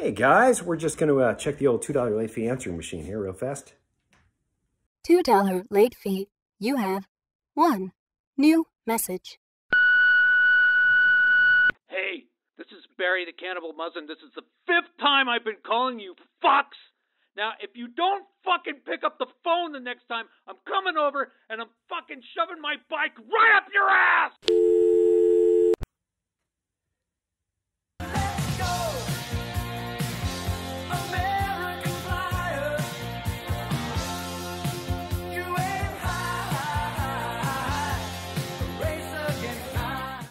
Hey guys, we're just going to uh, check the old $2 late fee answering machine here real fast. $2 late fee. You have one new message. Hey, this is Barry the Cannibal Muzzin. This is the fifth time I've been calling you fucks. Now, if you don't fucking pick up the phone the next time, I'm coming over and I'm fucking shoving my bike right up your ass!